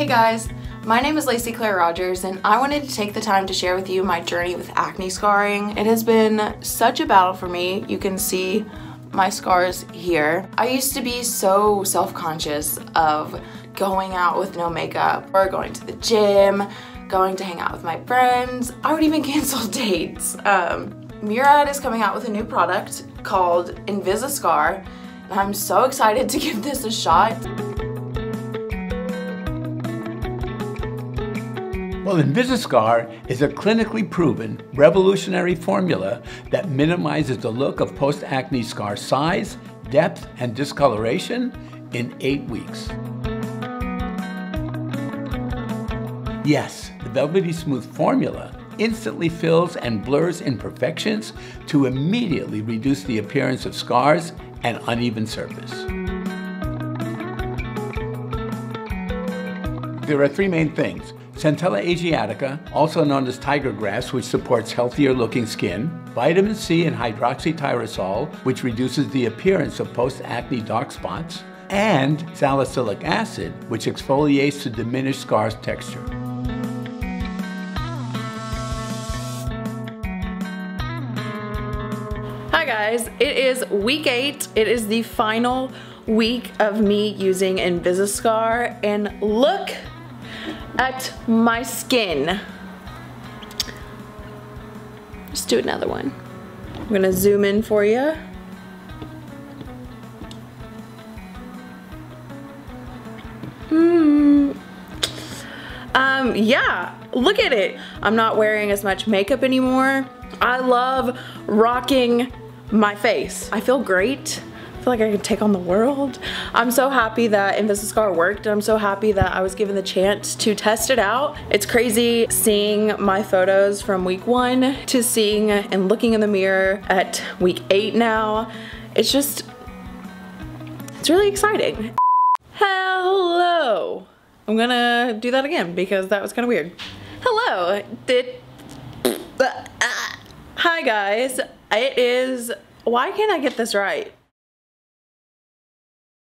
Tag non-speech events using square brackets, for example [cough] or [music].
Hey guys, my name is Lacey Claire Rogers and I wanted to take the time to share with you my journey with acne scarring. It has been such a battle for me. You can see my scars here. I used to be so self-conscious of going out with no makeup or going to the gym, going to hang out with my friends. I would even [laughs] cancel dates. Um, Murad is coming out with a new product called Invisiscar and I'm so excited to give this a shot. Well, Invisiscar is a clinically proven, revolutionary formula that minimizes the look of post-acne scar size, depth, and discoloration in eight weeks. Yes, the Velvety Smooth formula instantly fills and blurs imperfections to immediately reduce the appearance of scars and uneven surface. There are three main things Centella asiatica, also known as tiger grass, which supports healthier looking skin, vitamin C and hydroxytyrosol, which reduces the appearance of post-acne dark spots, and salicylic acid, which exfoliates to diminish scars texture. Hi guys, it is week eight. It is the final week of me using Invisiscar and look at my skin. Let's do another one. I'm gonna zoom in for you. Hmm. Um, yeah, look at it. I'm not wearing as much makeup anymore. I love rocking my face. I feel great feel like I could take on the world. I'm so happy that Invisiscar worked. And I'm so happy that I was given the chance to test it out. It's crazy seeing my photos from week one to seeing and looking in the mirror at week eight now. It's just, it's really exciting. Hello. I'm gonna do that again because that was kind of weird. Hello. Did, hi guys. It is, why can't I get this right?